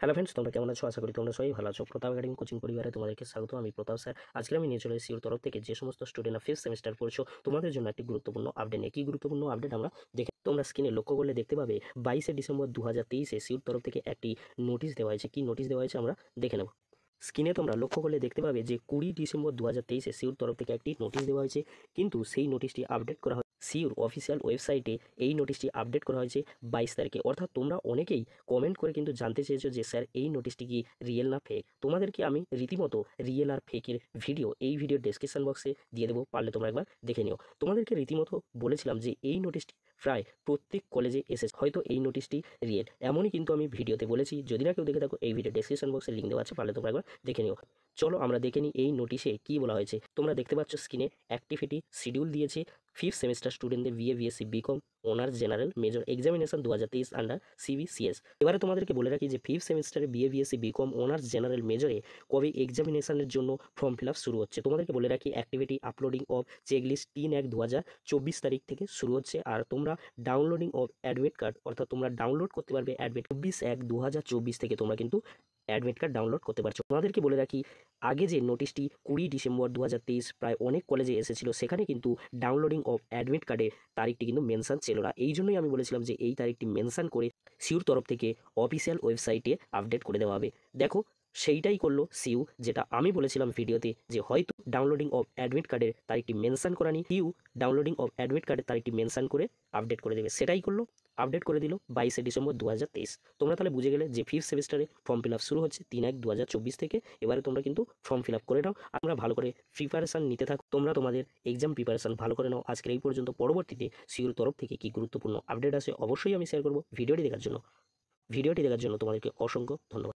Hello friends তোমরা কেমন আছো? আশা করি তোমরা সবাই ভালো আছো। প্রতাপ একাডেমি কোচিং পরিবারে তোমাদেরকে স্বাগত আমি প্রতাপ স্যার। আজকে আমি নিয়ে চলে এসেছি ওর তরফ থেকে যে সমস্ত স্টুডেন্টরা ফিফথ সেমিস্টার পড়ছো, তোমাদের জন্য একটি গুরুত্বপূর্ণ আপডেট নিয়ে। কি গুরুত্বপূর্ণ আপডেট আমরা দেখে তোমরা স্ক্রিনে লক্ষ্য করলে দেখতে পাবে, বাইশে ডিসেম্বর দু হাজার তেইশে সিউর তরফ থেকে একটি নোটিশ দেওয়া হয়েছে। কী নোটিশ দেওয়া হয়েছে আমরা দেখে নেব। স্ক্রিনে তোমরা লক্ষ্য করলে দেখতে পাবে যে কুড়ি ডিসেম্বর দু হাজার তেইশে সিউর তরফ থেকে একটি নোটিশ দেওয়া হয়েছে। কিন্তু সেই নোটিশটি আপডেট করা সিউর অফিসিয়াল ওয়েবসাইটে এই নোটিশটি আপডেট করা হয়েছে বাইশ তারিখে। অর্থাৎ তোমরা অনেকেই কমেন্ট করে কিন্তু জানতে চেয়েছো যে, স্যার, এই নোটিশটি কি রিয়েল না ফেক তোমাদেরকে আমি রীতিমতো রিয়েল আর ফেকের ভিডিও এই ভিডিওর ডেসক্রিপশন বক্সে দিয়ে দেবো, পারলে তোমরা একবার দেখে নিও। তোমাদেরকে রীতিমতো বলেছিলাম যে, এই নোটিশটি প্রায় প্রত্যেক কলেজে এসেছে, হয়তো এই নোটিশটি রিয়েল এমনই কিন্তু আমি ভিডিওতে বলেছি। যদি না কেউ দেখে থাকো, এই ভিডিও ডেসক্রিপশন বক্সে লিঙ্ক দেওয়া আছে, পারলে তোমরা একবার দেখে নিও। চলো আমরা দেখে নিই এই নোটিশে কি বলা হয়েছে। তোমরা দেখতে পাচ্ছ স্ক্রিনে অ্যাক্টিভিটি শিডিউল দিয়েছে। ফিফথ সেমিস্টার স্টুডেন্টদের BA BSc BCom honours general major examination দু হাজার তেইশ আন্ডার সিবিসিএস এবারে তোমাদেরকে বলে রাখি যে ফিফথ সেমিস্টারে BA BSc BCom honours general মেজরে কবে এক্সামিনেশনের জন্য ফর্ম ফিল শুরু হচ্ছে? তোমাদেরকে বলে রাখি অ্যাক্টিভিটি আপলোডিং অফ চেকলিস্ট তিন এক দু তারিখ থেকে শুরু হচ্ছে আর তোমরা ডাউনলোডিং অফ অ্যাডমিট কার্ড অর্থাৎ তোমরা ডাউনলোড করতে পারবে অ্যাডমিট চব্বিশ এক দু থেকে তোমরা কিন্তু অ্যাডমিট কার্ড ডাউনলোড করতে পারছ। তোমাদেরকে বলে রাখি আগে যে নোটিশটি কুড়ি ডিসেম্বর দু হাজার তেইশ প্রায় অনেক কলেজে এসেছিল সেখানে কিন্তু ডাউনলোডিং অফ অ্যাডমিট কার্ডের তারিখটি কিন্তু মেনশন ছিল না। এই জন্যই আমি বলেছিলাম যে এই তারিখটি মেনশান করে সিউর তরফ থেকে অফিসিয়াল ওয়েবসাইটে আপডেট করে দেওয়া হবে। দেখো সেইটাই করল সিউ, যেটা আমি বলেছিলাম ভিডিওতে যে হয়তো ডাউনলোডিং অফ অ্যাডমিট কার্ডের তারিখটি মেনশন করা নি ইউ ডাউনলোডিং অফ অ্যাডমিট কার্ডের তারিখটি মেনশন করে আপডেট করে দেবে। সেটাই করল আপডেট করে দিল বাইশে ডিসেম্বর দু হাজার তেইশ। তোমরা তাহলে বুঝে গেলে যে ফিফথ সেমিস্টারে ফর্ম ফিল শুরু হচ্ছে তিন এক দু থেকে। এবারে তোমরা কিন্তু ফর্ম ফিল করে নাও। আমরা ভালো করে প্রিপারেশান নিতে থাকো। তোমরা তোমাদের এক্সাম প্রিপারেশান ভালো করে নাও। আজকের এই পর্যন্ত। পরবর্তীতে সিউর তরফ থেকে কি গুরুত্বপূর্ণ আপডেট আসে অবশ্যই আমি শেয়ার করব। ভিডিওটি দেখার জন্য। ভিডিওটি দেখার জন্য তোমাদেরকে অসংখ্য ধন্যবাদ।